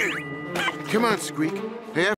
Come on, Squeak. Hey,